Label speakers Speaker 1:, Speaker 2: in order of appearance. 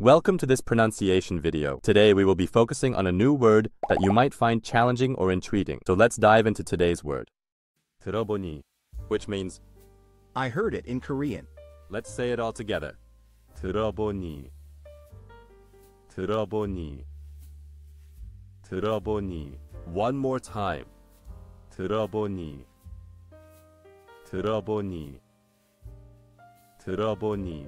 Speaker 1: Welcome to this pronunciation video. Today we will be focusing on a new word that you might find challenging or intriguing. So let's dive into today's word. 들어보니, which means
Speaker 2: I heard it in Korean.
Speaker 1: let's say it all together. 들어보니 들어보니 들어보니 One more time. 들어보니 들어보니 들어보니